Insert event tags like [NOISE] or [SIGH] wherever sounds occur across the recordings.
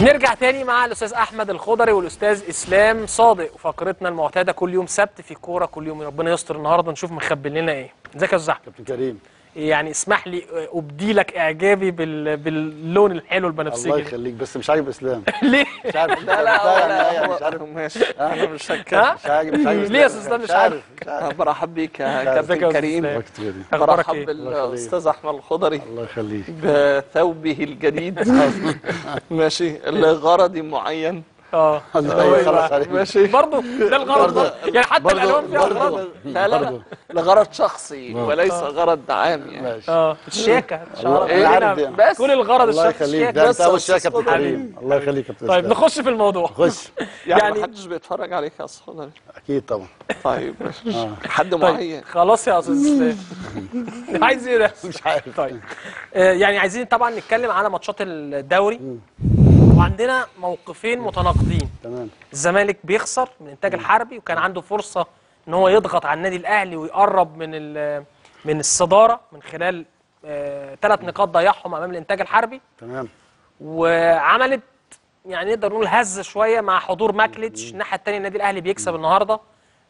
نرجع تاني مع الأستاذ أحمد الخضري والأستاذ إسلام صادق وفقرتنا المعتادة كل يوم سبت في كوره كل يوم ربنا يستر النهارده نشوف مخبي لنا إيه. إزيك يا أستاذ أحمد؟ كابتن كريم. يعني اسمح لي أبدي لك إعجابي بال... باللون الحلو الله البنفسجي ده. يخليك بس مش عاجب إسلام. [LAUGHS] ليه؟ مش عارف. لا لا يعني ولا مش عارف. ماشي. أنا مش هتكلم. مش عاجب مش عاجب [LAUGHS] ليه يا إسلام. أستاذ إسلام؟ مش عارف. برحب بيك يا كابتن كريم كريم. أخبارك برحب بالأستاذ أحمد الخضري الله يخليك. بثوبه الجديد. [LAUGHS] ماشي. لغرض معين آه. الله يخلص عليك. ماشي. برضه ده الغرض برضه يعني حتى الألوان فيها اغراض لا لا. لغرض شخصي وليس غرض عام يعني. ماشي. آه. الشياكة إيه. بس. كل الغرض الله الشخص يخليك. الشياكه ده انت بس كابتن خضري. كريم الله يخليك يا كابتن طيب. نخش في الموضوع. خش. [LAUGHS] يعني يعني- محدش بيتفرج عليك يا أستاذ خضري أكيد طبعا. طيب آه. حد طيب معين. خلاص يا أستاذ. [LAUGHS] عايز إيه ده؟ مش عارف. طيب. آه، يعني عايزين طبعا نتكلم على ماتشات الدوري. وعندنا موقفين متناقضين. تمام. الزمالك بيخسر من الإنتاج الحربي وكان عنده فرصة إن هو يضغط على النادي الأهلي ويقرب من من الصدارة من خلال ثلاث نقاط ضيعهم أمام الإنتاج الحربي. تمام. وعملت يعني نقدر نقول هزه شوية مع حضور ماكليتش الناحيه الثانية النادي الأهلي بيكسب النهارده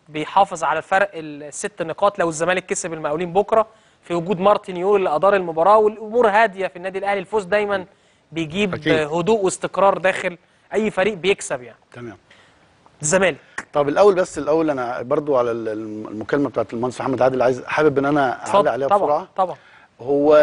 بيحافظ على الفرق الست نقاط. لو الزمالك كسب المقاولين بكرة في وجود مارتن يول اللي أدار المباراة والأمور هادية في النادي الأهلي. الفوز دايما بيجيب أكيد. هدوء واستقرار داخل أي فريق بيكسب يعني. تمام. الزمالك. طب الأول بس الأول أنا برضو على ال- المكالمة بتاعت المهندس محمد عادل عايز حابب إن أنا أعلق عليها طبعا بسرعة. طبعا. هو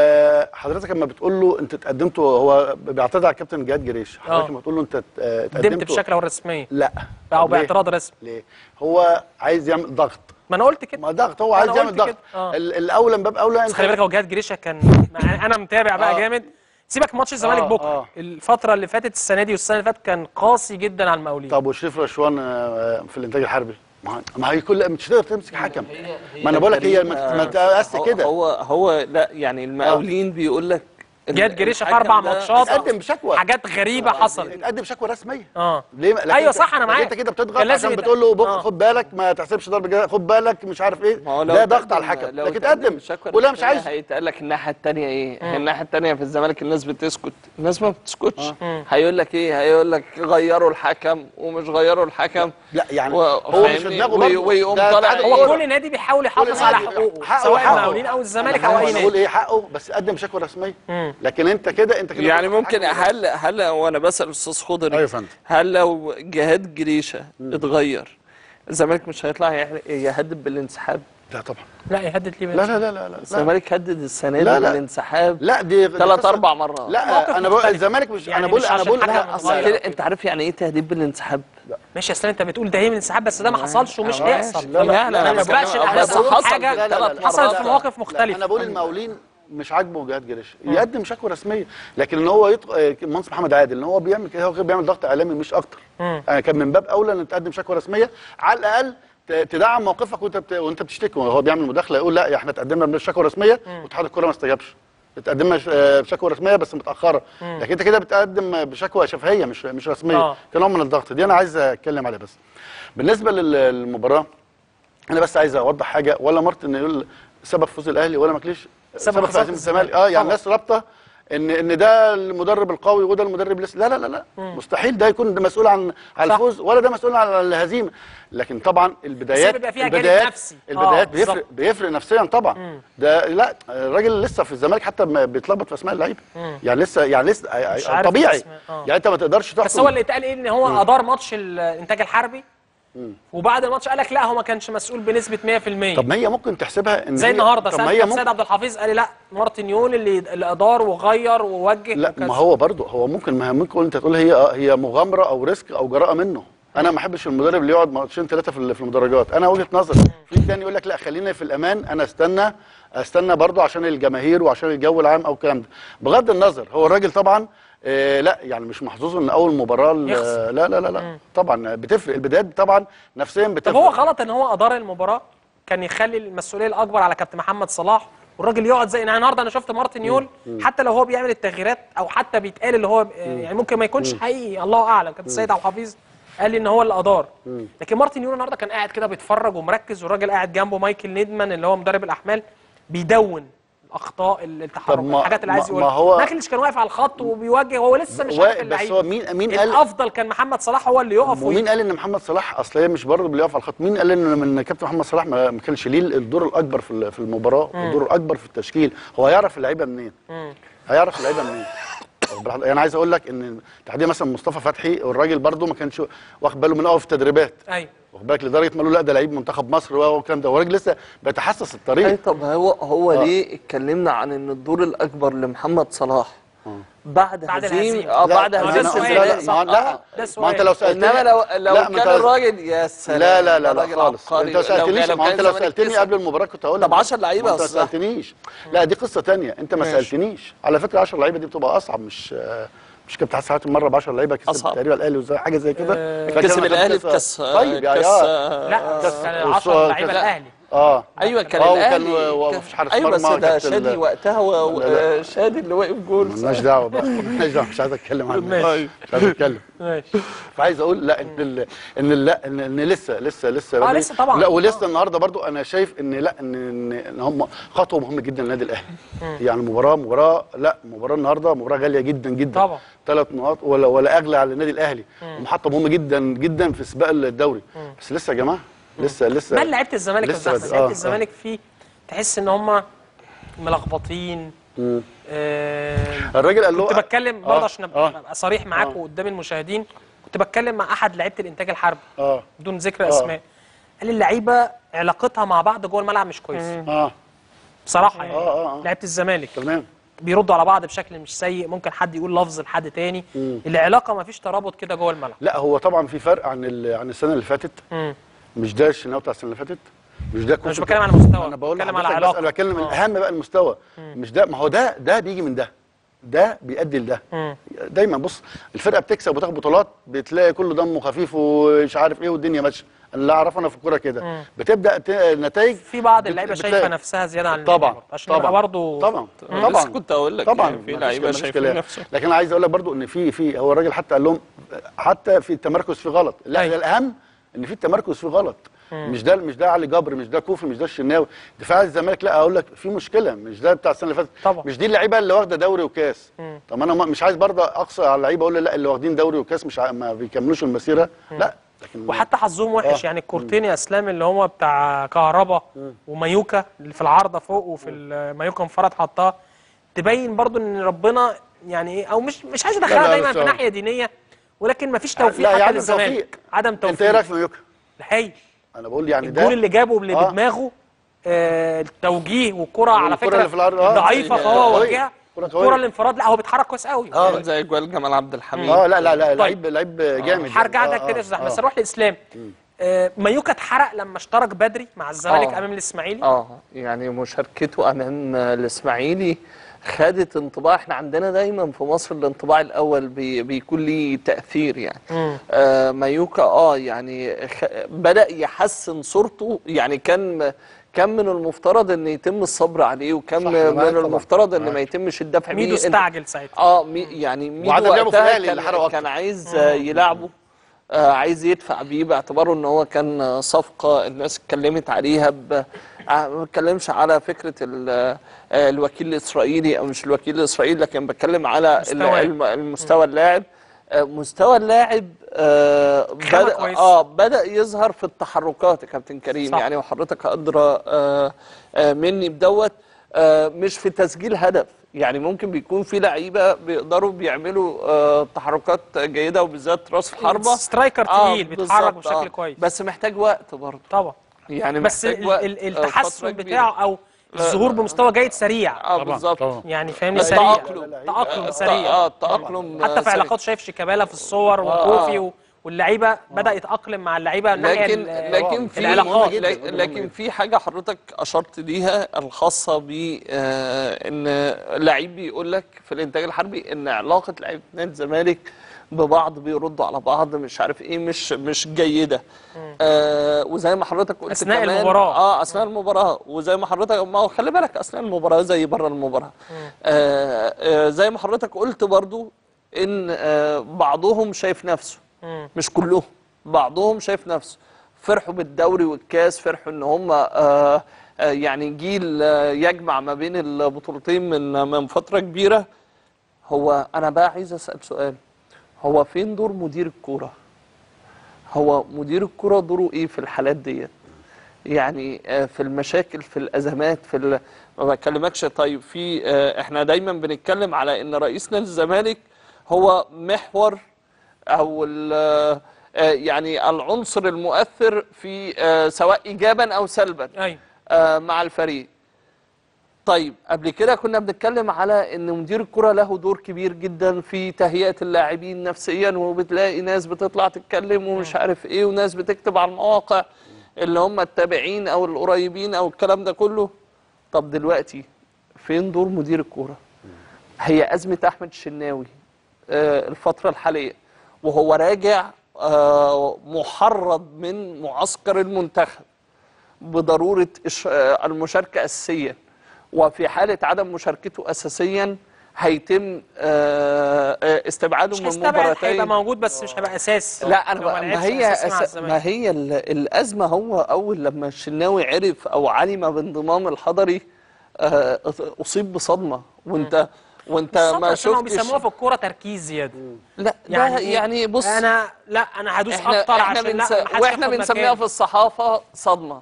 حضرتك لما بتقول له أنت اتقدمتوا هو بيعترض على الكابتن جهاد جريش. حضرتك آه. لما تقول له أنت قدمت اتقدمتوا بشكل رسمي لا. أو؟ باعتراض رسمي. ليه؟ هو عايز يعمل ضغط. ما أنا قلت كده. ما ضغط هو عايز يعمل ضغط. آه. ال- الاولى من باب أولى خلي بالك هو جهاد جريشه كان أنا متابع بقى آه. جامد. سيبك ماتش الزمالك آه، بكرة. آه. الفترة اللي فاتت السنة دي والسنة اللي فاتت كان قاسي جدا على المقاولين. طب وشريف رشوان آه، في الإنتاج الحربي؟ ما هي كل مش هتقدر تمسك حكم. ما أنا بقول لك هي ما تقاس كده. هو هو لا يعني المقاولين بيقول لك جهاد جريشه في أربع ماتشات. اتقدم بشكوى. حاجات غريبة حصلت. اتقدم شكوى رسمية. آه. ليه؟ لكن أنت- صح، أنا لكن معاك. أنت كده بتضغط عشان بتقول له بكره آه. خد بالك ما تحسبش ضربه جزاء. خد بالك مش عارف إيه. ده ضغط على الحكم. لكن تقدم. شكوى ولا مش عايز هيتقال لك الناحية الثانية إيه؟ هي الناحية الثانية في الزمالك الناس بتسكت. الناس ما بتسكتش. هيقول لك إيه؟ هيقول لك غيروا الحكم ومش غيروا الحكم. لا يعني و- هو مش؟ دماغه. ويقوم طالع هو. كل نادي بيحاول يحافظ على حقوقه. سواء. المقاولين أو الزمالك أو أي بقول نادي إيه؟ حقه. بس قدم شكوى رسمية. لكن انت كده انت كده يعني ممكن. هل هل وأنا بسال أستاذ خضري يا فندم. هل لو جهاد جريشه اتغير الزمالك مش هيطلع يح- يهدد بالانسحاب لا طبعا لا يهدد ليه لا لا لا لا لا لا, الزمالك هدد السنة دي لا. بالانسحاب لا دي ثلاث أربع مرات لا أنا بقول. الزمالك مش يعني أنا بقول أنا بقول لا اصل انت عارف يعني إيه تهديد بالانسحاب ماشي اصل انت بتقول ده هي من الانسحاب بس ده ما حصلش ومش. هيحصل لا، لا، لا، ما الاحداث حاجة لا، لا، لا، حصلت لا، في لا. مواقف لا، مختلفه أنا بقول المقاولين مش عاجبه جهاد جريش. يقدم شكوى رسمية لكن إن هو يط... آه، المهندس محمد عادل إن هو بيعمل كده هو بيعمل ضغط إعلامي مش أكتر. أنا كان من باب أولى إن تقدم شكوى رسمية على الأقل تدعم موقفك وأنت بت... وأنت بتشتكي. هو بيعمل مداخلة يقول لا إحنا تقدمنا بشكوى رسمية واتحاد الكورة ما استجابش. اتقدمنا ش- آه، بشكوى رسمية بس متأخرة. لكن أنت كده بتقدم بشكوى شفهية مش مش رسمية. آه. كنوع من الضغط. دي أنا عايز أتكلم عليها بس. بالنسبة لل- للمباراة أنا بس عايز أوضح حاجة. ولا مارتن يقول سبب فوز الأهلي ولا ماكليش؟ خسارة هزيمه الزمالك. آه يعني. الناس رابطة ان إن ده المدرب القوي وده المدرب لسه لا لا لا لا مستحيل ده يكون ده مسؤول عن صح. الفوز ولا ده مسؤول عن الهزيمة لكن طبعا البدايات بيبقى فيها جانب البدايات نفسي. آه، البدايات بيفرق. بيفرق نفسيا طبعا ده لا الراجل لسه في الزمالك حتى بيتلخبط في أسماء اللعيبة يعني لسه يعني لسه طبيعي. آه. يعني أنت ما تقدرش تحكم بس هو اللي اتقال إيه إن هو أدار ماتش الانتاج الحربي وبعد الماتش قال لك لا هو ما كانش مسؤول بنسبة 100% طب ما هي ممكن تحسبها إن زي النهارده طب ما سيد هي سيد ممكن عبد الحفيظ قال لي لا مارتن يول اللي اللي ادار وغير ووجه لا وكذا. ما هو برضه هو ممكن ما ممكن أنت تقول هي هي مغامرة أو risk أو جراءة منه. أنا ما أحبش المدرب اللي يقعد ماتشين ثلاثة في في المدرجات. أنا وجهة نظري. في تاني يقول لك لا خلينا في الأمان. أنا استنى أستنى برضه عشان الجماهير وعشان الجو العام أو الكلام ده. بغض النظر هو الراجل طبعا لا يعني مش محظوظ إن أول مباراة. لا لا لا لا. طبعا بتفرق البدايات طبعا نفسيا بتفرق. طب هو غلط إن هو أدار المباراة كان يخلي المسؤولية الأكبر على كابتن محمد صلاح والراجل يقعد زي يعني النهارده أنا شفت مارتن يول حتى لو هو بيعمل التغييرات أو حتى بيتقال اللي هو يعني ممكن ما يكونش حقيقي. الله أعلم. كابتن سيد عبد الحفيظ قال لي إن هو اللي أدار. لكن مارتن يول النهارده كان قاعد كده بيتفرج ومركز والراجل قاعد جنبه مايكل نيدمان اللي هو مدرب الأحمال بيدون. أخطاء التحرك الحاجات اللي عايز ما- يقولها. ما هو- ماكليش كان واقف على الخط وبيوجه هو لسه مش عارف واقف، بس هو مين مين قال الأفضل كان محمد صلاح هو اللي يقف ومين قال إن محمد صلاح؟ أصل هي مش برضه بيقف على الخط. مين قال إن من كابتن محمد صلاح ما كانش ليه الدور الأكبر في ال- في المباراة؟ والدور الأكبر في التشكيل. هو هيعرف اللعيبة منين؟ هيعرف اللعيبة منين؟ بالك؟ يعني عايز أقول لك ان تحديدا مثلا مصطفى فتحي الراجل برضه ما كانش واخد باله من قوي في التدريبات. أيوه. واخد بالك؟ لدرجة ما قالوا لا ده لعيب منتخب مصر والكلام ده. هو الراجل لسه بيتحسس الطريق. اي طب هو هو آه. ليه اتكلمنا عن إن الدور الأكبر لمحمد صلاح؟ بعد بعد هزيمه. آه بعد هزيمة. لا لا لا ده ما. أنت لو سالتني إنما لو لو كان الراجل يا سلام لا لا لا لا خالص. أنت ما سالتنيش ما أنت لو سألتني. قبل المباراة كنت هقول طب لك 10 لعيبة ما أنت ما. سألتنيش لا دي قصة تانية أنت ما. سألتنيش على فكرة 10 لعيبة دي بتبقى أصعب مش مش كابتن حسن حاتم مرة ب 10 لعيبه كسب. تقريبا الأهلي وزي حاجة زي كده فاكر كسب الأهلي كاس- بكاس طيب يا كاس يا لا كاس- كان والص- 10 لعيبة الأهلي آه أيوه كان آه وكان الأهلي كان- حارس أيوه بس ده شادي وقتها. وشادي اللي واقف جول مالناش دعوة بقى مالناش دعوة مش عايز أتكلم عنه ماشي. مش عايز أتكلم ماشي فعايز أقول لا إن ال... إن لا ان, إن لسه لسه لسه بدري. لسه طبعاً. لا ولسه آه. النهارده برضو أنا شايف إن لا ان ان, هم خطوة مهمة جدا للنادي الأهلي يعني مباراة مباراة لا مباراة النهارده مباراة غالية جدا جدا طبعاً. ثلاث نقاط ولا ولا أغلى على النادي الأهلي ومحطه مهمة جدا جدا في سباق الدوري بس لسه يا جماعة لسه لسه مال لعيبة الزمالك لسه؟ لعيبة آه، الزمالك فيه تحس إن هم ملخبطين. مم. آه الراجل قال له كنت بتكلم برضه آه، عشان آه. أبقى صريح معاك وقدام المشاهدين. كنت بتكلم مع أحد لعيبة الإنتاج الحربي. آه. بدون ذكر أسماء. قال لي اللعيبة علاقتها مع بعض جوه الملعب مش كويسه آه. بصراحة يعني آه، آه، آه. لعيبة الزمالك تمام. بيردوا على بعض بشكل مش سيء. ممكن حد يقول لفظ لحد تاني. العلاقة ما فيش ترابط كده جوه الملعب. لا هو طبعا في فرق عن ال... عن السنة اللي فاتت. مم. مش ده الشناوي بتاع السنة اللي فاتت؟ مش ده أنا مش بتكلم على مستوى أنا بقول بتكلم على لحضرتك علاقة. بس أنا بتكلم آه. الاهم بقى المستوى. مش ده ما هو ده ده بيجي من ده. ده بيؤدي لده. مم. دايما بص الفرقة بتكسب وتاخد بطولات بتلاقي كله دمه خفيف ومش عارف إيه والدنيا ماشية. أنا اللي اعرفه أنا في الكورة كده. بتبدأ ت... نتائج في بعض بت- اللعيبة بتلاقي- شايفة نفسها زيادة عن طبعا برضه، عشان طبعا. برضه طبعا أنا طبعا. لسه كنت أقول لك طبعا. يعني في لعيبة كلام. نفسهم. لكن أنا عايز أقول لك برضو إن في في هو الراجل حتى قال لهم حتى في التمركز في غلط. لا أيوة. ده الأهم ان في التمركز في غلط. مش ده مش ده علي جبر مش ده كوفي مش ده الشناوي. دفاع الزمالك لا أقول لك في مشكلة مش ده بتاع السنة اللي فاتت. طبعا. مش دي اللعيبة اللي واخدة دوري وكاس. طب أنا مش عايز برضه أقصى على اللعيبة أقول لا اللي واخدين دوري وكاس مش ع- ما بيكملوش المسيرة. لا لكن وحتى حظهم وحش. آه. يعني الكورتين يا أسلام اللي هو بتاع كهربا ومايوكا اللي في العارضة فوق وفي مايوكا انفرد حطها. تبين برضو إن ربنا يعني إيه أو مش مش عايز أدخلها دايما في ناحية دينية. ولكن مفيش توفيق لا حتى يعني للزمالك توفيق. عدم أنت إيه توفيق رأيك في ميوكا هايل أنا بقول يعني ده الجول اللي جابه اللي آه. بدماغه آه التوجيه والكرة على فكرة اللي في العرض، آه. ضعيفة قوية. فهو وجهها كرة. الكرة الانفراد لا هو بيتحرك كويس قوي آه. زي جوال جمال عبد الحميد آه لا لا لا لعيب لعيب جامد هرجع يعني. لك آه، تاني يا آه، أستاذ أحمد آه. بس أروح لاسلام آه مايوكا اتحرق لما اشترك بدري مع الزمالك آه. أمام الإسماعيلي آه يعني مشاركته أمام الإسماعيلي خدت انطباع إحنا عندنا دايما في مصر الانطباع الأول بي بيكون ليه تأثير يعني آه مايوكا آه يعني خ بدأ يحسن صورته يعني كان كان من المفترض إن يتم الصبر عليه وكان من طبعاً. المفترض إن ما. يتمش الدفع بيه. ميدو استعجل ساعتها آه مي يعني ميدو وقتها كان. كان عايز آه، يلعبه آه عايز يدفع بيه باعتباره إن هو كان صفقة الناس اتكلمت عليها ب... آه، ما بتكلمش على فكرة. آه، الوكيل الإسرائيلي أو مش الوكيل الإسرائيلي لكن بتكلم على. الم- المستوى اللاعب آه، مستوى اللاعب آه بدأ. آه بدأ يظهر في التحركات يا كابتن كريم صح. يعني وحضرتك أدرى آه آه مني بدوت آه مش في تسجيل هدف يعني ممكن بيكون في لعيبة بيقدروا بيعملوا آه تحركات جيدة وبالذات راس الحربة سترايكر آه، تقيل بيتحرك بالظبط، بشكل آه. كويس بس محتاج وقت برضه طبعا يعني بس آه، التحسن كبيرة. بتاعه أو الظهور بمستوى جيد سريع. آه بالظبط. يعني فاهمني؟ سريع. تأقلم. تأقلم آه، سريع. آه التأقلم حتى في. علاقات شايف شيكابالا في الصور وكوفي و- واللعيبة بدأ يتأقلم مع اللعيبة الناحيه لكن لكن في العلاقات. لكن. في حاجة حضرتك أشرت ليها الخاصة ب آه، إن لعيب بيقول لك في الإنتاج الحربي إن علاقة لعيبة نادي الزمالك ببعض بيردوا على بعض مش عارف إيه مش مش جيدة. آه وزي ما حضرتك قلت أثناء كمان المباراة. آه أثناء المباراة. وزي ما حضرتك ما هو خلي بالك أثناء المباراة زي بره المباراة. آه آه زي ما حضرتك قلت برضو إن آه بعضهم شايف نفسه. مم. مش كلهم بعضهم شايف نفسه. فرحوا بالدوري والكاس فرحوا إن هم آه آه يعني جيل آه يجمع ما بين البطولتين من من فترة كبيرة. هو أنا بقى عايز أسأل سؤال. هو فين دور مدير الكورة؟ هو مدير الكورة دوره إيه في الحالات ديت يعني آه، في المشاكل في الأزمات في ال... ما بكلمكش. طيب في آه، إحنا دايما بنتكلم على إن رئيس نادي الزمالك هو محور أو آه، يعني العنصر المؤثر في سواء ايجابا أو سلبا أيوه. آه، مع الفريق. طيب قبل كده كنا بنتكلم على إن مدير الكرة له دور كبير جدا في تهيئة اللاعبين نفسيا وبتلاقي ناس بتطلع تتكلم ومش عارف إيه وناس بتكتب على المواقع اللي هم التابعين أو القريبين أو الكلام ده كله. طب دلوقتي فين دور مدير الكرة؟ هي أزمة أحمد الشناوي آه، الفترة الحالية وهو راجع آه، محرض من معسكر المنتخب بضرورة آه، المشاركة أساسيا وفي حالة عدم مشاركته أساسيا هيتم آه، آه، استبعاده مش من هيستبعد هيبقى موجود بس مش هيبقى أساس. لا أنا بقى- ما هي أس... ما هي ال- الأزمة هو أول لما الشناوي عرف أو علم بانضمام الحضري آه، أصيب بصدمة. وأنت وانت ما شفتش بيسموها في الكورة تركيز زياده لا يعني يعني إيه؟ يعني بص أنا لا أنا هدوس أكتر إحنا عشان بنس... لا وإحنا بنسميها. في الصحافة صدمة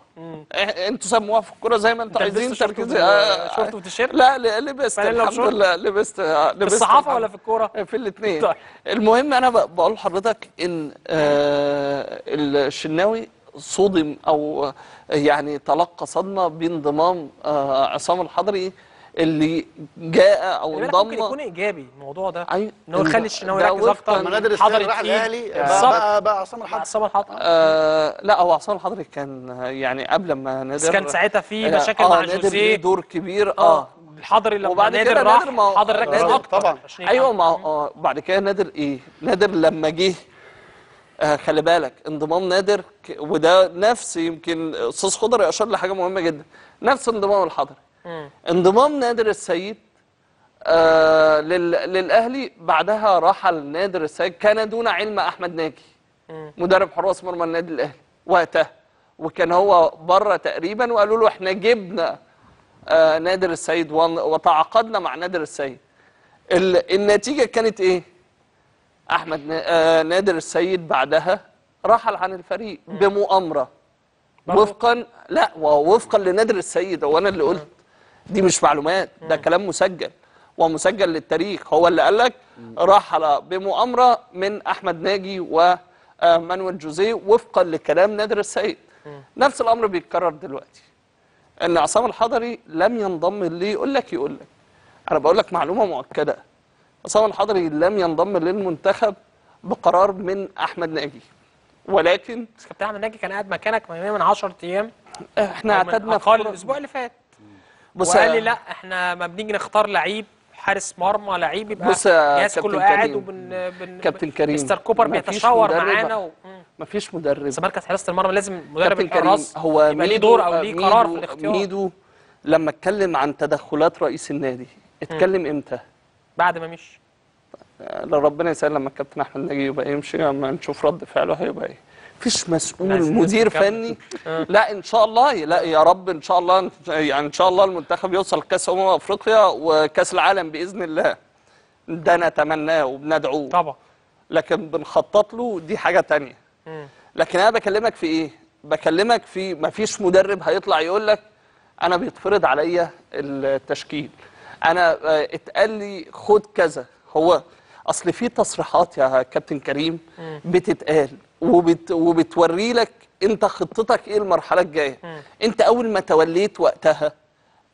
إح- أنتوا سموها في الكورة زي ما أنتوا عايزين تركيز آه، شورت وتيشيرت؟ لا لبست الحمد؟ لله لبست آه، لبست في الصحافة ولا في الكورة في الاثنين طيب. المهم أنا بقول لحضرتك إن آه الشناوي صدم أو يعني تلقى صدمة بانضمام آه عصام الحضري اللي جاء أو بالك ممكن انضم. يكون إيجابي الموضوع ده. أيوة. ان هو يخلي الشناوي يركز أكتر. لما نادر السيد راح. الاهلي بقى, بقى, عصام مع الحضري عصام الحضري آه لا هو عصام الحضري كان يعني قبل ما نادر بس كان ساعتها في آه، مشاكل آه مع نادر ليه جوزيه دور كبير. آه. آه. الحضري لما وبعد نادر كده راح نادر ما- حضري ركز نادر أكتر. طبعاً. أيوه ما آه بعد كده نادر إيه؟ نادر لما جه آه خلي بالك انضمام نادر ك- وده نفس يمكن أستاذ خضر أشار لحاجة مهمة جدا. نفس انضمام الحضري. انضمام نادر السيد آه لل... للأهلي بعدها رحل نادر السيد كان دون علم أحمد ناجي. مدرب حراس مرمى النادي الأهلي وقتها وكان هو بره تقريبا وقالوا له إحنا جبنا آه نادر السيد وتعاقدنا مع نادر السيد ال... النتيجة كانت إيه أحمد. آه نادر السيد بعدها رحل عن الفريق بمؤامرة؟ وفقا لا ووفقا لنادر السيد هو أنا اللي قلت دي مش معلومات ده كلام مسجل. ومسجل للتاريخ. هو اللي قال لك رحل بمؤامرة من أحمد ناجي ومانويل جوزيه وفقا لكلام نادر السيد. نفس الأمر بيتكرر دلوقتي. إن عصام الحضري لم ينضم اللي يقول لك يقول لك. أنا بقول لك معلومة مؤكدة. عصام الحضري لم ينضم للمنتخب بقرار من أحمد ناجي. ولكن بس كابتن أحمد ناجي كان قاعد مكانك من 10 أيام. إحنا أعتدنا في الأسبوع اللي فات. بص وقال لي لا إحنا ما بنيجي نختار لعيب حارس مرمى لعيب يبقى بص كابتن كله قاعد. وبن بن كابتن كريم، مستر كوبر بيتشاور معانا و... مفيش مدرب. بس مركز حراسة المرمى لازم مدرب الحراس هو يبقى ليه دور أو ليه قرار في الاختيار. ميدو لما اتكلم عن تدخلات رئيس النادي اتكلم إمتى؟ بعد ما مشي. ربنا يسهل لما الكابتن أحمد ناجي يبقى يمشي لما نشوف رد فعله هيبقى إيه. مفيش مسؤول مدير. فني. لا إن شاء الله لا يا رب إن شاء الله يعني إن شاء الله المنتخب يوصل كأس أمم أفريقيا وكأس العالم بإذن الله. ده نتمناه وبندعوه. طبعا. لكن بنخطط له دي حاجة تانية. لكن أنا بكلمك في إيه؟ بكلمك في مفيش مدرب هيطلع يقول لك أنا بيتفرض عليا التشكيل. أنا آه، اتقال لي خد كذا. هو أصل في تصريحات يا كابتن كريم بتتقال. وبت وبتوري لك انت خطتك إيه المرحلة الجاية. انت اول ما توليت وقتها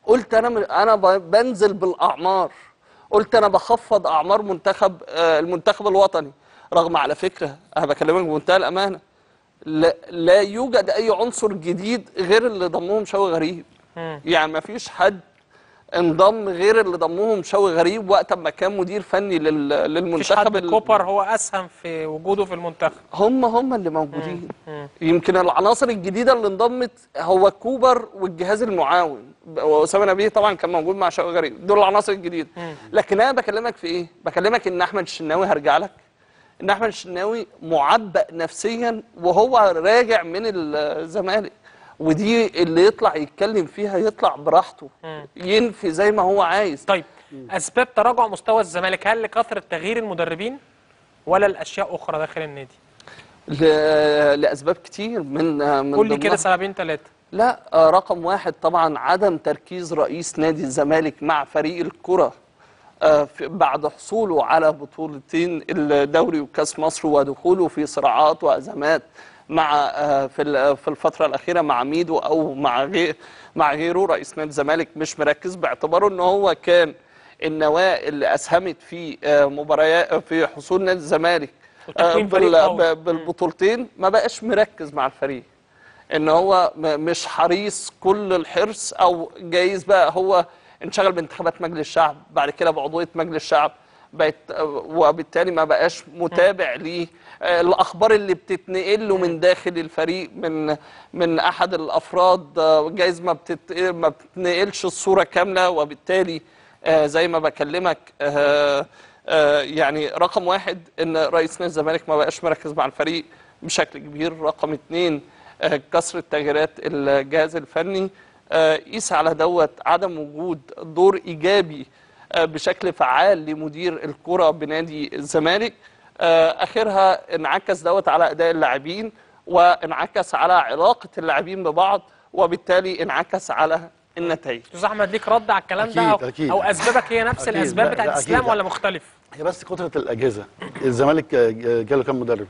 قلت أنا أنا بنزل بالاعمار. قلت أنا بخفض اعمار منتخب آه، المنتخب الوطني. رغم على فكرة أنا بكلمك بمنتهى الامانة لا, لا يوجد اي عنصر جديد غير اللي ضمهم شوقي غريب. مم. يعني ما فيش حد انضم غير اللي ضمهم شوقي غريب وقت ما كان مدير فني لل- مفيش للمنتخب حد كوبر هو أسهم في وجوده في المنتخب. هم هم اللي موجودين. يمكن العناصر الجديدة اللي انضمت هو كوبر والجهاز المعاون. وأسامة نبيه طبعا كان موجود مع شوقي غريب. دول العناصر الجديدة. لكن أنا بكلمك في إيه؟ بكلمك إن أحمد الشناوي هرجع لك. إن أحمد الشناوي معبأ نفسيا وهو راجع من الزمالك. ودي اللي يطلع يتكلم فيها يطلع براحته. ينفي زي ما هو عايز. طيب أسباب تراجع مستوى الزمالك هل لكثرة تغيير المدربين ولا الاشياء أخرى داخل النادي؟ ل- لأسباب كتير من من قول لي ضمنها- كده سببين ثلاثة لا آه، رقم واحد طبعا عدم تركيز رئيس نادي الزمالك مع فريق الكرة آه، بعد حصوله على بطولتين الدوري وكأس مصر ودخوله في صراعات وأزمات. مع آه، في في الفترة الأخيرة مع ميدو أو مع غير مع غيره رئيس نادي الزمالك مش مركز باعتباره إن هو كان النواة اللي أسهمت في آه، مباريات في حصول نادي الزمالك آه، بالبطولتين. ما بقاش مركز مع الفريق. إن هو مش حريص كل الحرص أو جايز بقى هو انشغل بانتخابات مجلس الشعب بعد كده بعضوية مجلس الشعب بقت وبالتالي ما بقاش متابع للاخبار اللي بتتنقل له من داخل الفريق من من أحد الأفراد آه، جايز ما بتت ما بتتنقلش الصورة كاملة وبالتالي آه، زي ما بكلمك آه، آه، يعني رقم واحد إن رئيس نادي الزمالك ما بقاش مركز مع الفريق بشكل كبير. رقم اتنين آه، كثرة تغييرات الجهاز الفني آه، قيس على دوت عدم وجود دور إيجابي آه، بشكل فعال لمدير الكرة بنادي الزمالك. آه، آخرها انعكس دوت على أداء اللاعبين وانعكس على علاقة اللاعبين ببعض وبالتالي انعكس على النتائج أستاذ أحمد ليك رد على الكلام ده أكيد، أو, أكيد. أو أسبابك هي نفس أكيد. الأسباب لا، بتاعت لا، الإسلام. ولا مختلف هي بس كثرة الأجهزة الزمالك جاله كام مدرب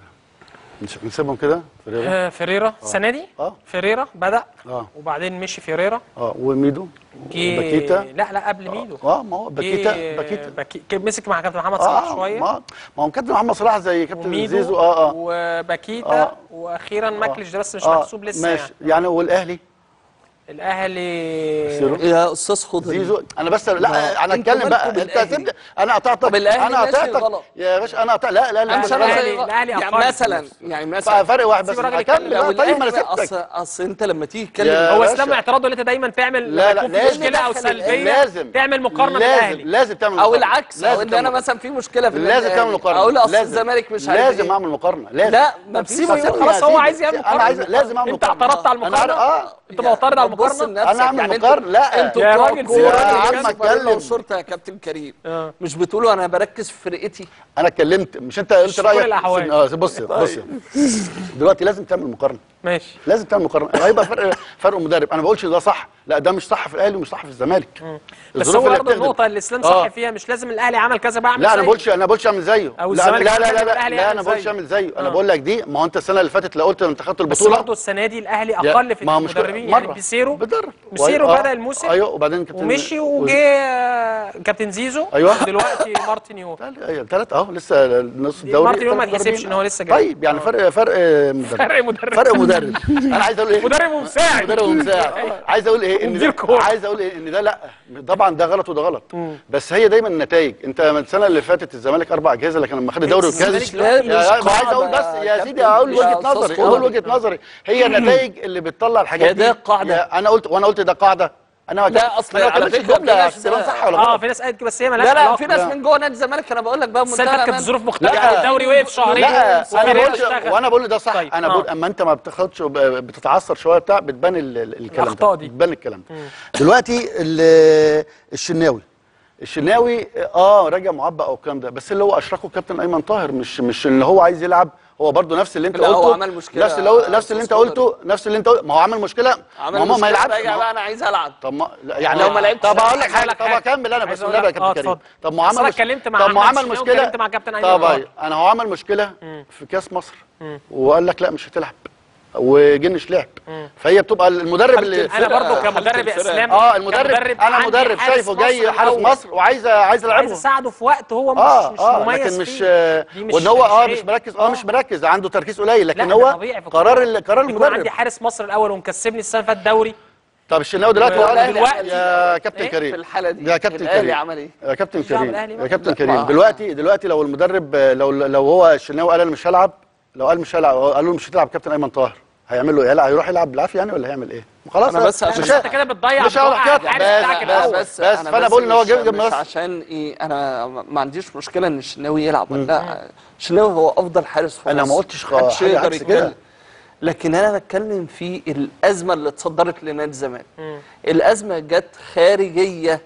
نسيبهم كده؟ فريرا؟ آه فيريرا السنة دي؟ آه. فيريرا بدأ. آه. وبعدين مشي فيريرا آه وميدو؟ جه باكيتا؟ لا لا قبل ميدو. آه ما هو باكيتا جه باكيتا. باكي... مسك مع كابتن محمد صلاح آه شوية. ما ما هو كابتن محمد صلاح زي كابتن زيزو. آه آه. وباكيتا. آه. وأخيرا ماكليش ده بس مش آه، محسوب لسه ماشي. يعني. يعني والأهلي؟ الأهلي. يا أستاذ خضري زيزو أنا بس لا ما- أنا أتكلم بقى أنت؟ سبت أنا قطعتك أنا قطعتك غلط. يا باشا أنا قطعت لا لا لا مش زي- الأهلي يعني. مثلا يعني مثلا فرق واحد بس. بقى طيب ما أنا سبتك اصل أصل أنت لما تيجي تتكلم هو. إسلام اعتراضه اللي أنت دايما تعمل لا، لا، لازم مشكلة أو سلبية لازم تعمل مقارنة بالأهلي لازم تعمل أو مقارنة. العكس أو إن أنا. مثلا في مشكلة في النادي لازم تعمل. مقارنة أقول أصل لازم. الزمالك مش عارف لازم إيه. أعمل مقارنة لازم لا طب مفيش سيبه يقول يا خلاص هو عايز يعمل أنا مقارنة عايز لازم أعمل أنت مقارنة. اعترضت على أنا المقارنة آه انت معترض على بص المقارنة؟ أنا أعمل يعني مقارنة. لا. أنتوا يا راجل يا عم بقى أتكلم. وصورتك يا كابتن كريم. آه. مش بتقولوا أنا بركز في فرقتي؟ أنا اتكلمت. مش أنت قلت كل رأيك؟ الأحوال. آه بص بص دلوقتي لازم تعمل مقارنة. ماشي. لازم تعمل مقارنة. هيبقى فرق فرق مدرب. أنا ما بقولش ده صح. لا ده مش صح في الأهلي ومش صح في الزمالك. بس هو اللي برضه. النقطة اللي الإسلام آه. صح فيها مش لازم الأهلي عمل كذا بعمل لا أنا بقولش أنا بقولش أعمل زيه. أو لا لا لا عمل لا, لا, أنا بقولش. أعمل زيه. أنا آه. بقول لك دي ما هو أنت السنة اللي فاتت لو قلت انت خدت بس البطوله برضه السنة دي الأهلي أقل في ما مش المدربين مرة. يعني بيسيرو بدرب بيسيرو آه. بدا الموسم. أيوه وبعدين كابتن ومشي وجه كابتن زيزو. أيوة. دلوقتي مارتن يول ثلاث [LAUGHS] أهو لسه نص الدوري. مارتن يول ما مدربين. إن هو لسه جاي. طيب يعني آه. فرق فرق مدرب. فرق مدرب. فرق مدرب. أنا عايز أقول إيه؟ مدرب ومساعد. مدرب ومساعد. عايز أقول إيه؟ إن ده. عايز أقول إيه؟ إن ده لا طبعا ده غلط وده غلط. بس هي دايما النتائج. أنت من السنة اللي فاتت الزمالك أربع أجهزة لكن لما خد الدوري الزمالك والكاس عايز أقول بس يا سيدي أقول وجهة نظري. أقول وجهة نظري. هي النتائج اللي بتطلع الحاجات دي ده قاعدة. يا- أنا قلت وأنا قلت ده قاعدة أنا لا، أصل أنا على ناس- أستاذ سليمان صح ولا آه في ناس قالت كده بس هي مالهاش لا لا. في ناس لا. من جوه نادي الزمالك أنا بقول لك بقى فاتت كانت ظروف مختلفة لا. يعني الدوري وقف شهرين لا أنا اشتغل. وأنا بقول ده صح طيب، أنا. بقول أما أنت ما بتاخدش بتتعثر شوية بتاع بتبان ال- ال- الكلام ده دي. بتبان الكلام ده دلوقتي ال- الشناوي الشناوي آه راجع معبأ أو الكلام ده بس اللي هو أشركه كابتن أيمن طاهر مش مش اللي هو عايز يلعب هو برضه نفس اللي انت لا، هو قلته عمل مشكلة نفس اللي نفس اللي انت قلته نفس اللي انت قلته ما هو عمل مشكلة. عمل ما هو ما يلعبش بقى أنا عايز ألعب. طب ما يعني لو ما لعبتش طب هقول لك حاجة. طب. أكمل أنا بس والنبي يا كابتن كريم. طب ما هو عمل أنا مش- اتكلمت مع طب ما هو عمل مشكله طب. أنا هو عمل مشكلة في كأس مصر وقال لك لا مش هتلعب. وجنش لعب. فهي بتبقى المدرب اللي أنا برضو كمدرب. اسلام آه المدرب أنا مدرب شايفه جاي حارس. مصر وعايز عايز عايز ألعبه. أساعده في وقت هو مش آه مش آه مميز لكن مش وإن هو آه مش. مركز آه مش مركز عنده تركيز قليل لكن هو قرار قرار يكون المدرب. عندي حارس مصر الأول ومكسبني السنة اللي فاتت دوري. طب الشناوي دلوقتي هو دلوقتي- يا كابتن إيه؟ كريم. في الحالة دي. يا كابتن كريم. عمل إيه؟ يا كابتن كريم. يا كابتن لا، كريم. دلوقتي دلوقتي لو المدرب لو لو هو الشناوي قال أنا مش هلعب لو قال مش هلعب قالوا له مش هتلعب كابتن أيمن طاهر هيعمل له إيه لا هيروح يلعب بالعافية يعني ولا هيعمل إيه خلاص أنا بس عشان- أنت كده بتضيع مش. الحارس بس- بتاعك بس- الأول بس فأنا بقول إن هو جاب- جاب مش. عشان إيه أنا ما عنديش مشكلة إن الشناوي يلعب ولا لأ الشناوي هو أفضل حارس في أنا ما مصر. قلتش خ- محدش حاجة يقدر. يتكلم. لكن أنا بتكلم في الأزمة اللي اتصدرت لنادي الزمالك الأزمة جت خارجية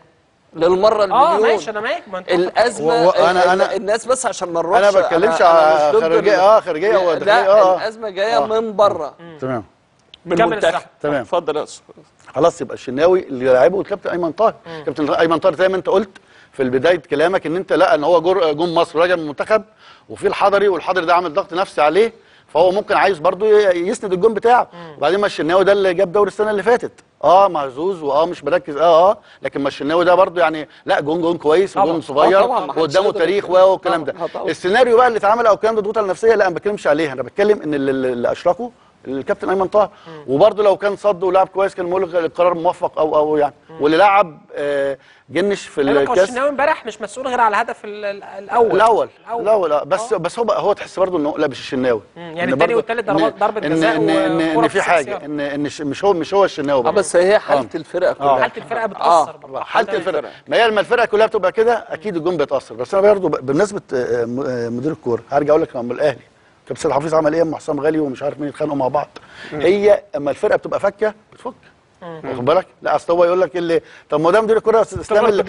للمرة آه المليون. ماشي أنا معاك ما أنت الأزمة و- و- أنا- أنا- الناس بس عشان ما نروحش أنا ما بتكلمش على خارجية- ال- آه، خارجية لا آه. الأزمة جاية آه. من بره تمام. من كمل المنتخب الصح. تمام. اتفضل يا أستاذ. خلاص يبقى الشناوي اللي لعبه الكابتن أيمن طاهر. كابتن أيمن طاهر زي ما أنت قلت في بدايه كلامك إن أنت لا إن هو جر- جون مصر راجع من المنتخب وفي الحضري والحضري ده عامل ضغط نفسي عليه فهو ممكن عايز برضه يسند الجون بتاعه. وبعدين ما الشناوي ده اللي جاب دوري السنة اللي فاتت. آه مهزوز وآه مش مركز آه آه لكن ما الشناوي ده برضه يعني لا جون جون كويس. وجون آه صغير وقدامه يقدر تاريخ. والكلام ده آه. السيناريو بقى اللي اتعمل أو الكلام ده الضغوط النفسية لا أنا ما بتكلمش عليها أنا بتكلم ان اللي, اشركوا الكابتن ايمن طاهر. وبرده لو كان صد ولعب كويس كان ملغي القرار موفق أو أو يعني. واللي لعب آه، جنش في الكاس. الشناوي امبارح مش مسؤول غير على الهدف ال- ال- الأول. الأول. الأول. الأول آه، بس بس هو هو تحس برضه إنه لا مش الشناوي يعني إن والتالت إن- ضربات- ضربة إن- جزاء ان ان إن في في حاجة. ان إن مش هو مش هو الشناوي آه. بس هي حالة آه. الفرقة كلها. حالة الفرقة بتأثر برضه. حالة الفرقة. ما هي لما الفرقة كلها بتبقى كده أكيد الجون بيتأثر. بس أنا برضه ب- بمناسبه مدير الكورة هرجع أقول لك الأهلي. كابتن سيد حفيظ عمل إيه؟ اما حسام غالي ومش عارف مين يتخانقوا مع بعض. هي أما الفرقة بتبقى فكه بتفك. واخد بالك؟ لا أصل هو يقول لك اللي طب ما ده مدير الكورة يا أستاذ إسلام اللي-.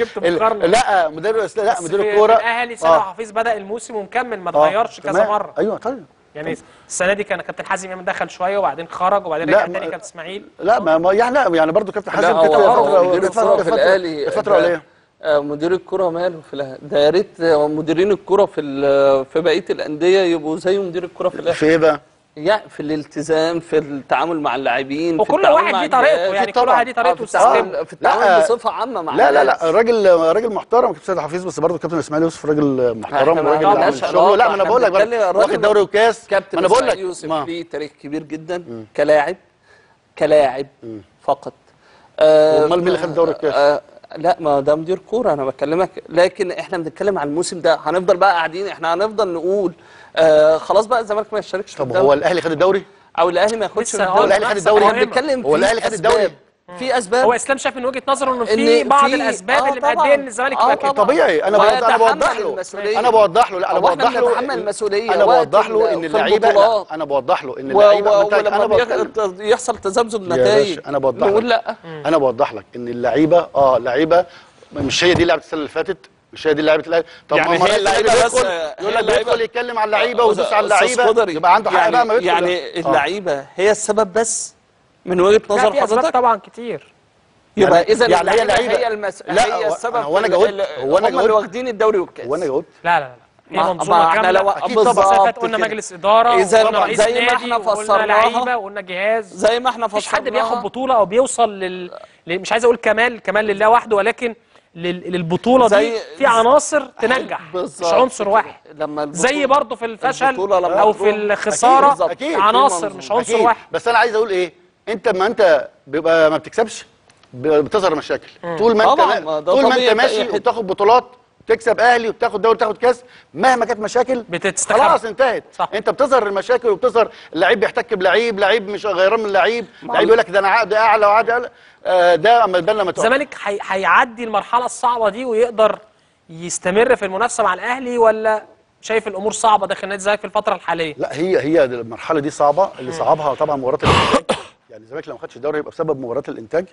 لا مدير لا بس مدير الكوره الأهلي سيد آه. حفيظ بدأ الموسم ومكمل ما آه، اتغيرش كذا تمام. مرة. أيوه طيب. يعني السنة دي كان كابتن حازم امام دخل شوية وبعدين خرج وبعدين لا، رجع تاني كابتن إسماعيل. لا ما ما- يعني لا يعني برضه كابتن حازم لا هو فتره في الأهلي. فتره قليله مدير الكوره ماله في الأهلي ده يا ريت آه، مديرين الكوره في ال- في بقية الأندية يبقوا زي مدير الكوره في الأهلي في إيه بقى؟ يعني في الالتزام في التعامل مع اللاعبين في وكل واحد ليه طريقته. يعني كل. واحد ليه آه، طريقته وسيستمه التعامل في التعامل بصفة عامة مع لا لا. لا راجل راجل محترم كابتن سيد حفيظ بس برضه كابتن إسماعيل يوسف راجل محترم وراجل عامل شغل لا ما أنا بقول لك واخد دوري وكاس كابتن أنا بقول لك يوسف ليه تاريخ كبير جدا كلاعب كلاعب فقط آه، وأمال مين اللي خد دوري الكاس؟ لا ما ده مدير كوره أنا بكلمك لكن إحنا بنتكلم عن الموسم ده هنفضل بقى قاعدين إحنا هنفضل نقول آه خلاص بقى الزمالك ما يشاركش في طب هو الأهلي خد الدوري؟ أو الأهلي ما ياخدش الدوري الأهلي خد الدوري؟ إحنا بنتكلم هو في الأهلي خد الدوري؟ في أسباب. هو إسلام شايف من وجهة نظره إنه إن في بعض في- الأسباب آه اللي. مأديه ان الزمالك آه يبقى كده طبعاً. طبيعي. أنا بوضح أنا بوضح له. المسؤولية. أنا بوضح له لا أنا بوضح له بنتحمل المسؤولية أنا بوضح له إن اللعيبه. أنا بوضح له إن اللعيبة أنا يحصل تذبذب يا نتائج. أنا بوضح لك. لا. أنا بوضح لك إن اللعيبة آه لعيبه مش هي دي لعبة السنة اللي فاتت؟ مش هي دي لعيبه الاهلي طب يعني ما هي اللعيبة بس- يقول لك بيدخل يتكلم على اللعيبة ويدوس على اللعيبة يبقى عنده حق يعني بقى ما يدخل يعني آه. اللعيبة هي السبب بس؟ من وجهة نظر حضرتك طبعا كتير يبقى يعني- إذا يعني هي اللعيبه. هي المس... لا، هي السبب هو في- جاوبت- هو أنا هم اللي جاوبت. واخدين الدوري والكاس وأنا جاوبت لا لا لا هي ما- منظومة إحنا كاملة لو- بالظبط طبعاً. قلنا. مجلس إدارة إذا وقلنا رئيس زي ما إحنا فسرناها- لعيبة وقلنا جهاز زي ما إحنا مفيش حد فسرناها. بياخد بطولة أو بيوصل لل... مش عايز أقول كمال كمال لله وحده ولكن لل... للبطولة دي في عناصر تنجح مش عنصر. واحد لما زي برضه في الفشل أو في الخسارة عناصر. مش عنصر. واحد بس أنا عايز أقول إيه انت ما انت بيبقى ما بتكسبش بتظهر مشاكل. طول ما انت ما ما طول ما انت ماشي. وبتاخد بطولات تكسب أهلي وبتاخد دوري وتاخد كاس مهما كانت مشاكل. خلاص انتهت. صح. انت بتظهر المشاكل وبتظهر اللعيب بيحتك بلعيب لعيب مش غيران من لعيب لعيب يقول لك ده أنا عقد أعلى وعقد اعلى آه ده أما لما تقع الزمالك هي- هيعدي المرحلة الصعبة دي ويقدر يستمر في المنافسة مع الأهلي ولا شايف الأمور صعبة داخل نادي الزمالك في الفترة الحالية؟ لا هي هي المرحلة دي صعبة اللي صعبها طبعا مباراة يعني الزمالك لو ما خدش الدوري يبقى بسبب مباراة الإنتاج.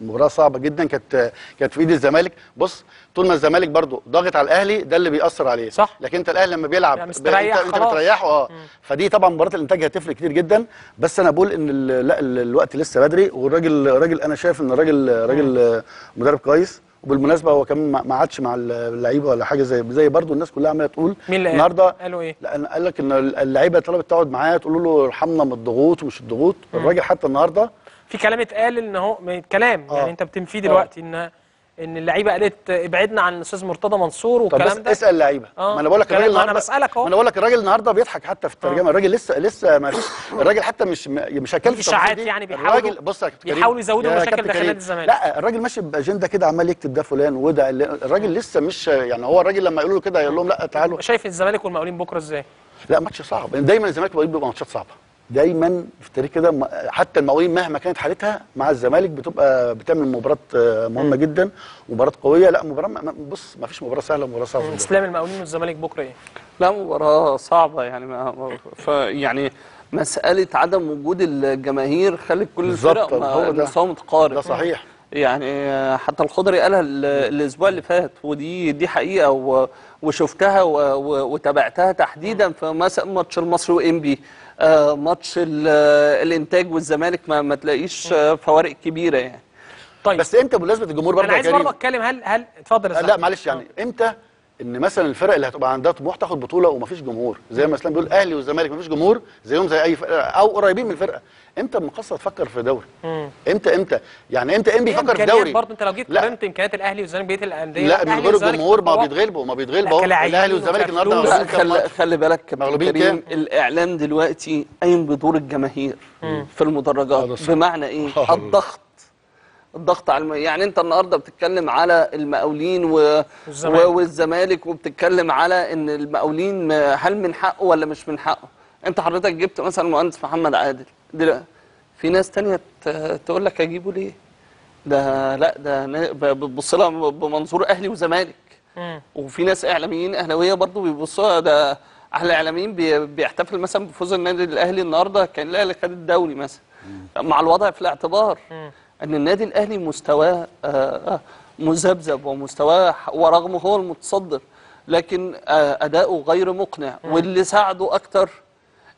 مباراة صعبة جدا كانت كانت في إيد الزمالك. بص طول ما الزمالك برضو ضاغط على الأهلي ده اللي بيأثر عليه. صح. لكن أنت الأهلي لما بيلعب يعني أنت, أنت. بتريحه آه. فدي طبعا مباراة الإنتاج هتفرق كتير جدا. بس أنا بقول إن لا ال- الوقت لسه بدري. والراجل راجل أنا شايف إن الراجل راجل مدرب كويس. وبالمناسبه هو كمان ما عادش مع اللعيبة ولا حاجة زي زي برضو الناس كلها عمالة تقول مين؟ النهارده قالوا إيه؟ قال لك إن اللعيبة طلبت تقعد معاه تقول له ارحمنا من الضغوط ومش الضغوط الراجل حتى النهارده في كلام اتقال إن هو كلام آه. يعني أنت بتنفيه دلوقتي إن إن اللعيبة قالت ابعدنا عن الأستاذ مرتضى منصور والكلام ده اسأل اللعيبة آه. ما أنا بقول لك الراجل النهارده بسألك أهو. ما أنا بقول لك الراجل النهارده بيضحك حتى في الترجمة الراجل لسه لسه ما فيش الراجل حتى مش مش هيتكلم في دي. يعني بيحاولوا- الراجل بص يا كابتن. بيحاولوا يزودوا مشاكل كابتن داخل كريم. نادي الزمالك. لا الراجل ماشي بأجندة كده عمال يكتب ده فلان وده الراجل لسه مش يعني هو الراجل لما يقولوا له كده يقول لهم لا تعالوا شايف الزمالك والمقاولين بكرة إزاي؟ لا ماتش صعب دايما الزمالك بيبقى ماتشات صعبة دايما في التاريخ كده حتى المقاولين مهما كانت حالتها مع الزمالك بتبقى بتعمل مباراة آه، مهمة جدا مباراه قوية. لا مباراة بص ما فيش مباراة سهلة ومباراة صعبة. إسلام المقاولين والزمالك بكرة إيه؟ لا مباراة صعبة يعني ما ف يعني مسألة عدم وجود الجماهير خلت كل الفرق. مستوى متقارب. ده صحيح. يعني حتى الخضري قالها ال- الأسبوع اللي فات ودي دي حقيقة و- وشفتها وتابعتها تحديدا في ماتش المصري وانبي آه، ماتش ال- الإنتاج والزمالك ما, ما تلاقيش آه، فوارق كبيرة يعني طيب بس إمتى بمناسبة الجمهور برضه أنا عايز برضه أتكلم هل هل اتفضل لا. معلش يعني إمتى إن مثلا الفرق اللي هتبقى عندها طموح تاخد بطولة ومفيش جمهور زي ما إسلام بيقول أهلي والزمالك مفيش جمهور زيهم زي أي فرقة أو قريبين من الفرقة إمتى المقصه تفكر في دوري. إمتى إمتى يعني إمتى ام بيفكر في دوري برضه أنت لو جيت. قارنت إمكانيات الأهلي والزمالك بقية الأندية لا من غير الجمهور ما. بيتغلبوا ما بيتغلبوا الأهلي والزمالك النهارده خلي, خلي بالك مغلوبين كريم كام؟ الإعلام دلوقتي قايم بدور الجماهير في المدرجات. بمعنى إيه. [LAUGHS] الضغط الضغط على الم... يعني انت النهارده بتتكلم على المقاولين و... والزمالك. و... والزمالك وبتتكلم على ان المقاولين هل من حقه ولا مش من حقه؟ انت حضرتك جبت مثلا المهندس محمد عادل. دلوقتي في ناس تانية ت... تقول لك اجيبه ليه؟ ده لا ده بتبص لها بمنظور أهلي وزمالك. وفي ناس إعلاميين أهلاوية برضو بيبصوا ده أهل الاعلاميين بي- بيحتفل مثلا بفوز النادي الأهلي النهارده كأن الأهلي خد الدوري مثلا. مع الوضع في الاعتبار. أن النادي الأهلي مستواه آه، آه، مذبذب ومستواه ورغم هو المتصدر لكن آه، أداؤه غير مقنع واللي ساعده أكتر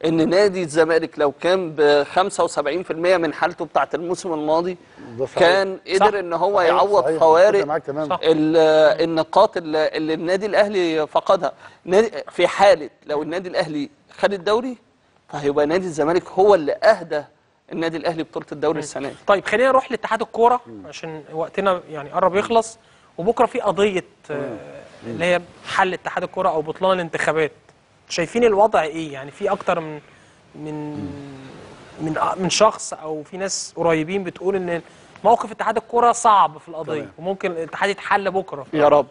إن نادي الزمالك لو كان ب 75% من حالته بتاعت الموسم الماضي. كان قدر صح. إن هو يعوض صحيح. فوارق النقاط اللي اللي النادي الأهلي فقدها في حالة لو النادي الأهلي خد الدوري فهيبقى نادي الزمالك هو اللي أهدى النادي الأهلي بطولة الدوري السنة دي. طيب خلينا نروح لاتحاد الكورة عشان وقتنا يعني قرب يخلص. وبكرة في قضية آه، اللي هي حل اتحاد الكورة أو بطلان الانتخابات. شايفين الوضع إيه؟ يعني في أكتر من من من من شخص أو في ناس قريبين بتقول إن موقف اتحاد الكورة صعب في القضية تمام. وممكن الاتحاد يتحل بكرة. يا رب.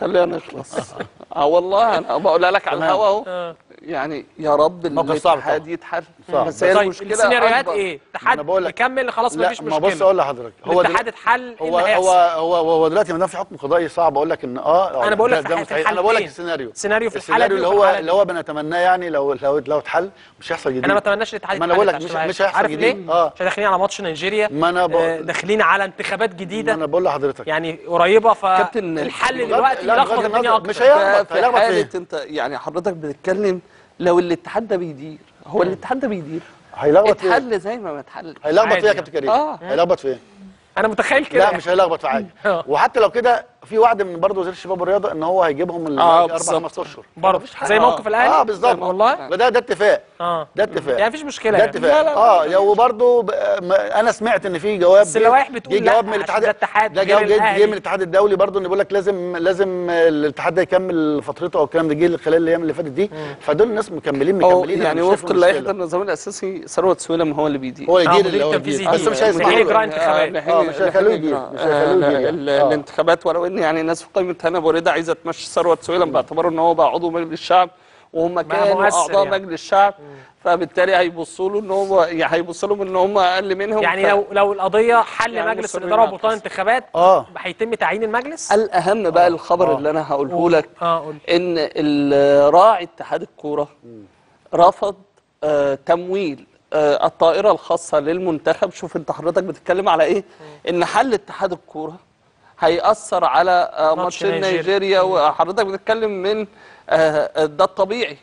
خلينا نخلص. [LAUGHS] آه والله أنا بقولها لك على. الهوا أهو. آه. يعني يا رب صعب الاتحاد. يتحل. بس هي طيب المشكلة السيناريوهات أكبر. إيه اتحاد يكمل خلاص لا مفيش ما مشكلة بص أقول لحضرتك هو الاتحاد اتحل إيه هو هو هو هو دلوقتي ما دام في حكم قضائي صعب أقول لك إن آه أنا بقول لك ده- مستحيل. أنا بقول لك السيناريو السيناريو في الحاله اللي هو اللي هو بنتمناه يعني لو لو لو اتحل مش هيحصل جديد أنا ما أتمناش الاتحاد ما أنا يتحل بقول لك مش- مش. هيحصل عارف جديد. ليه؟ آه. عشان داخلين على ماتش نيجيريا ما أنا بقول- آه، داخلين على انتخابات ما جديده أنا بقول لحضرتك يعني قريبة فالحل دلوقتي يلخبط الدنيا أكتر مش هيلخبط هيلخبط فين؟ انت يعني حضرتك بتتكلم لو الاتحاد ده بيدير هو الاتحاد ده بيدير هيلخبط فين؟ اتحل زي ما ما اتحل هيلخبط فيها يا. كابتن كريم آه. هيلخبط فين؟ أنا متخيل كده لا مش هيلخبط في حاجة آه. وحتى لو كده في وعد من برضه وزير الشباب والرياضة إن هو هيجيبهم ال- آه، أربع بالظبط. خمس اشهر برضه. زي آه. موقف الأهلي؟ آه بالظبط. والله؟ ده ده اتفاق. آه. ده اتفاق. يعني مفيش مشكلة ده يعني. اتفاق. لا، آه وبرضه ب- ما- أنا سمعت إن في جواب بس اللوائح بتقول جواب من الاتحاد ده جواب جه. جه من الاتحاد الدولي برضه إن بيقول لك لازم لازم الاتحاد ده يكمل فترته أو الكلام ده جه خلال الأيام اللي فاتت دي. فدول الناس مكملين مكملين. يعني وفق اللائحة المشكلة. النظام الأساسي ثروت سويلم هو اللي بيدير هو آه، اللي هو التنفيذي يدير بس. مش انتخابات. آه، مش هيخلوه يدير، مش هيخلوه يدير. آه. الانتخابات ولو ان يعني ناس في قائمة هنا بوريده عايزة تمشي ثروت سويلم باعتباره إن هو بقى عضو مجلس الشعب وهم كانوا أعضاء يعني. مجلس الشعب. فبالتالي هيبصوا له إن هو يعني هيبصوا لهم إن هم أقل منهم. يعني ف- لو لو القضية حل يعني مجلس الإدارة وبطلان. انتخابات آه. هيتم تعيين المجلس؟ الأهم بقى الخبر آه. اللي أنا هقوله لك آه قول. إن راعي اتحاد الكورة رفض آه تمويل آه الطائرة الخاصة للمنتخب. شوف أنت حضرتك بتتكلم على إيه؟ إن حل اتحاد الكورة هيأثر على آه ماتش نيجيريا. وحضرتك بتتكلم من آه ده الطبيعي.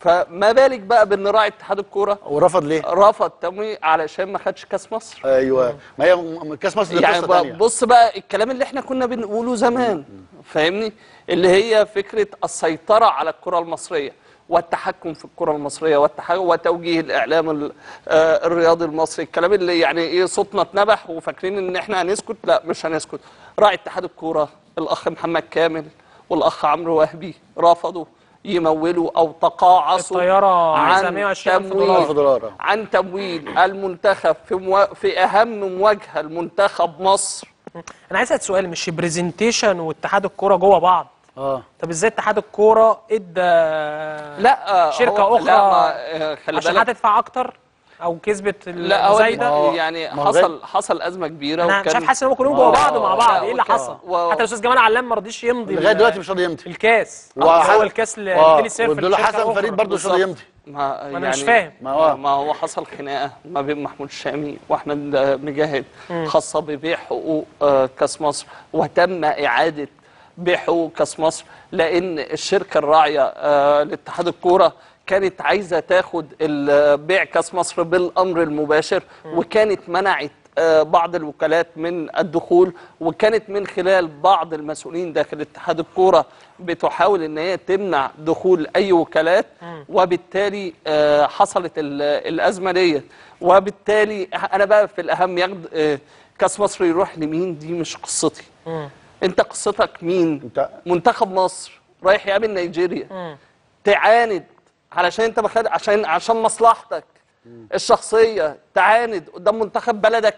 فما بالك بقى بان راعي اتحاد الكورة؟ ورفض ليه؟ رفض تمويل علشان ما خدش كاس مصر. أيوه. ما هي كاس مصر دي يعني قصة ثانية بص بقى الكلام اللي إحنا كنا بنقوله زمان فاهمني؟ اللي هي فكرة السيطرة على الكرة المصرية والتحكم في الكرة المصرية والتحكم وتوجيه الإعلام ال- آه، الرياضي المصري. الكلام اللي يعني إيه صوتنا اتنبح وفاكرين إن إحنا هنسكت لا مش هنسكت. راعي اتحاد الكورة الأخ محمد كامل والأخ عمرو وهبي رفضوا يمولوا أو تقاعسوا الطيارة عن 120 ألف تمويل دولار. عن تمويل المنتخب في مو... في أهم مواجهة لمنتخب مصر. أنا عايز أسأل سؤال مش Presentation واتحاد الكورة جوه بعض؟ آه. طب إزاي اتحاد الكورة ادى لا شركة أخرى لا ما آه، خلي عشان هتدفع أكتر؟ أو كسبت المزايده يعني حصل حصل أزمة كبيرة أنا مش عارف حاسس إن هم كلهم جوه هو- بعض مع بعض. لا، إيه اللي حصل؟ و- حتى الأستاذ جمال علام ما رضيش يمضي لغاية دلوقتي مش راضي يمضي. الكاس. هو الكاس ل- آه، لتيلي سيرف لشركة حسن. فريد برضه مش راضي يمضي. ما أنا مش فاهم. ما هو- ما هو حصل خناقة ما بين محمود الشامي وأحمد مجاهد خاصة ببيع حقوق آه، كاس مصر. وتم إعادة بيع حقوق كاس مصر لأن الشركة الراعية آه، لاتحاد الكورة كانت عايزة تاخد ال- بيع كاس مصر بالأمر المباشر وكانت منعت آه، بعض الوكالات من الدخول وكانت من خلال بعض المسؤولين داخل اتحاد الكورة بتحاول إن هي تمنع دخول أي وكالات وبالتالي آه، حصلت ال- الأزمة ديت. وبالتالي أنا بقى في الأهم ياخد آه، كاس مصر يروح لمين؟ دي مش قصتي. أنت قصتك مين؟ منتخب مصر رايح يقابل نيجيريا. تعاند علشان انت بخد... عشان عشان مصلحتك الشخصية. تعاند قدام منتخب بلدك.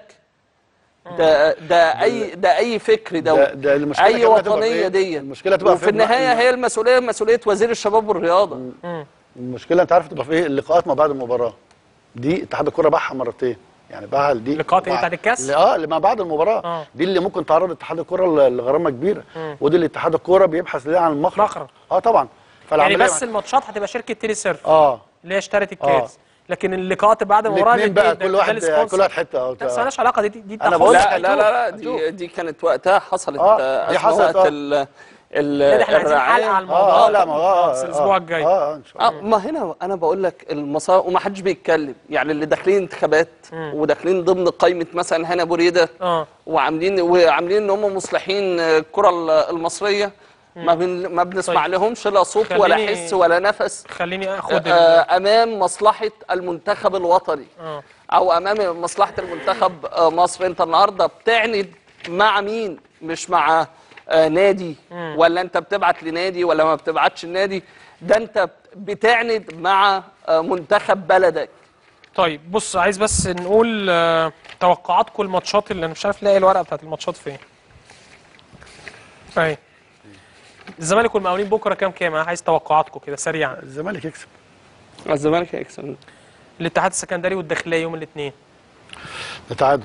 ده ده اي ده أي فكر ده, ده- ده المشكلة أي وطنية إيه؟ دي. المشكلة هتبقى وفي في النهاية هي المسؤولية مسؤولية وزير الشباب والرياضة. المشكلة انت عارف تبقى في إيه؟ اللقاءات ما بعد المباراة. دي اتحاد الكوره باعها مرتين. يعني باعها دي لقاءات وبع- بتاعت الكاس؟ آه اللي ما بعد المباراة. آه. دي اللي ممكن تعرض اتحاد الكوره لغرامة كبيرة. ودي اللي اتحاد الكوره بيبحث ليها عن المخرج. مخرج. آه طبعا. يعني بس الماتشات هتبقى شركة تيلي سيرف آه. اللي هي اشترت الكاس لكن اللقاءات بعد المباراه الاثنين اللي- بقى كل ده واحد. كل واحد حتة آه لا بس مالهاش علاقة دي دي تخص بقول لك لا لا لا, لا. دي دي كانت وقتها حصلت آه، آه، دي حصلت، وقت آه. ال ال. حلقة على الموضوع آه آه لا ما هو آه بس الأسبوع آه، الجاي. آه آه إن شاء آه الله. ما هنا أنا بقول لك المصائب وما حدش بيتكلم. يعني اللي داخلين انتخابات وداخلين ضمن قائمة مثلا هنا بريده آه. وعاملين وعاملين إن هم مصلحين الكرة ال- المصرية ما بن ما بنسمع طيب. لهمش لا صوت ولا حس ولا نفس خليني أخد آه، أمام مصلحة المنتخب الوطني. آه. أو أمام مصلحة المنتخب آه، مصر. أنت النهارده بتعند مع مين؟ مش مع آه، نادي. ولا أنت بتبعت لنادي ولا ما بتبعتش لنادي ده أنت بتعند مع آه، منتخب بلدك. طيب بص عايز بس نقول آه، توقعاتكم الماتشات اللي أنا مش عارف الاقي الورقة بتاعت الماتشات فين. أهي. الزمالك والمقاولين بكرة كام كام؟ أنا عايز توقعاتكم كده سريعا. الزمالك يكسب. الزمالك هيكسب. الاتحاد السكندري والداخلية يوم الاثنين. ده تعادل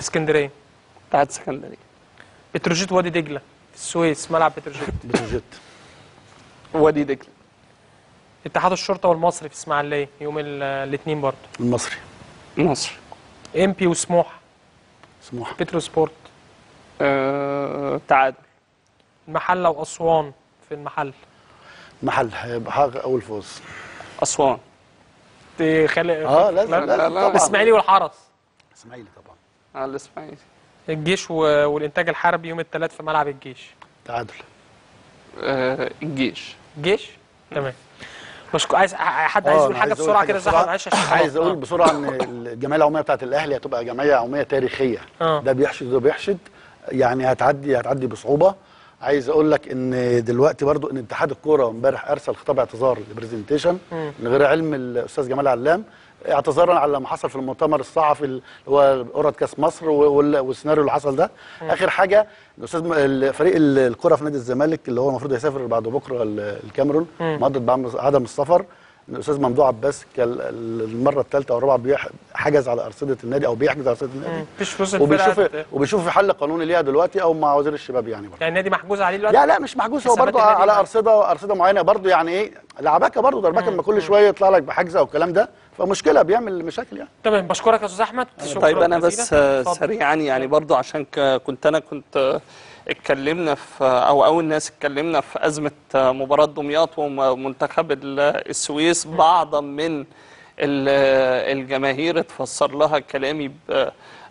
اسكندرية. اتحاد السكندري. بتروجيت وادي دجلة. في السويس ملعب بتروجيت. بتروجيت. وادي دجلة. اتحاد الشرطة والمصري في إسماعيلية يوم الاثنين برضه. المصري. مصر. إنبي وسموحة. سموحة. بترو سبورت آه، تعادل. المحله واسوان في المحل؟ محل هيبقى حاجة أول فوز. أسوان. آه لازم لا، لا، لا. طبعا. الإسماعيلي والحرس. إسماعيلي طبعا. على الإسماعيلي. الجيش والإنتاج الحربي يوم الثلاث في ملعب الجيش. تعادل. آه، الجيش. جيش تمام. مش عايز حد عايز آه، يقول أنا حاجة عايز بسرعة حاجة كده معلش عشان عايز. أقول. بسرعة إن الجمعية العمومية بتاعت الأهلي هتبقى جمعية عمومية تاريخية. آه. ده بيحشد وده بيحشد يعني هتعدي هتعدي بصعوبة. عايز أقول لك ان دلوقتي برضو ان اتحاد الكوره امبارح ارسل خطاب اعتذار للبرزنتيشن من غير علم الاستاذ جمال علام اعتذارا على ما حصل في المؤتمر الصحفي اللي هو قرعه كاس مصر وال- والسيناريو اللي حصل ده. آخر حاجة الأستاذ فريق ال- الكره في نادي الزمالك اللي هو المفروض هيسافر بعد بكرة ال- الكاميرون مضت بعدم عدم السفر. الأستاذ ممدوح عباس كان المرة الثالثة أو الرابعه بيح- حجز على أرصدة النادي أو بيحجز على أرصدة النادي. مفيش فلوس وبيشوف الفرقة وبيشوف في حل قانوني ليها دلوقتي أو مع وزير الشباب يعني برضه. يعني النادي محجوز عليه دلوقتي؟ لا لا مش محجوز هو برضه على معاه. أرصدة أرصدة معينة برضه يعني إيه لعبكه برضه دربكه لما كل شوية يطلع لك بحجز أو الكلام ده فمشكلة بيعمل مشاكل يعني. تمام بشكرك يا أستاذ أحمد. شكراً طيب أنا. بس. سريعا يعني برضو عشان ك- كنت أنا كنت آه، اتكلمنا في أو اول ناس اتكلمنا في أزمة مباراة دمياط ومنتخب ال- السويس بعضا من ال- الجماهير اتفسر لها كلامي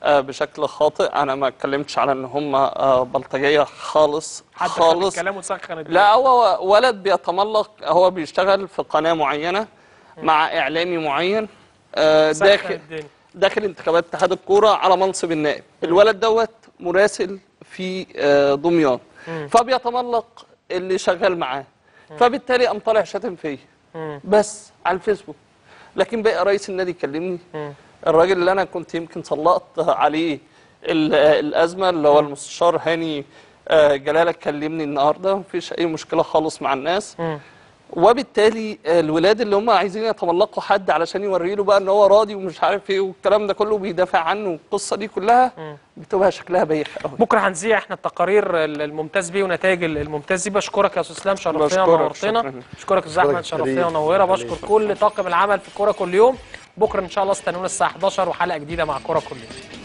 بشكل خاطئ. أنا ما اتكلمتش على إن هم بلطجية خالص خد خالص. وسخن الدنيا. لا هو ولد بيتملق هو بيشتغل في قناة معينة مع إعلامي معين آه، سخن داخل. داخل انتخابات اتحاد الكورة على منصب النائب. الولد دوت مراسل في آه، دمياط. فبيتملق اللي شغال معاه. فبالتالي قام طالع شاتم فيا بس على الفيسبوك. لكن بقى رئيس النادي كلمني الراجل اللي أنا كنت يمكن سلطت عليه ال- الأزمة اللي هو المستشار هاني آه، جلاله كلمني النهارده. مفيش أي مشكلة خالص مع الناس. وبالتالي الولاد اللي هم عايزين يتملقوا حد علشان يوري له بقى إن هو راضي ومش عارف إيه والكلام ده كله بيدافع عنه والقصة دي كلها بتبقى شكلها بايخ قوي بكرة هنذيع إحنا التقارير الممتاز بيه ونتائج الممتاز دي. بشكرك يا أستاذ إسلام شرفتنا بشكرك، ونورتنا. بشكرك يا أستاذ أحمد شرفتنا كريم. ونورنا بشكر كل طاقم العمل في الكوره كل يوم. بكرة إن شاء الله استنونا الساعة 11 وحلقة جديدة مع كوره كل يوم.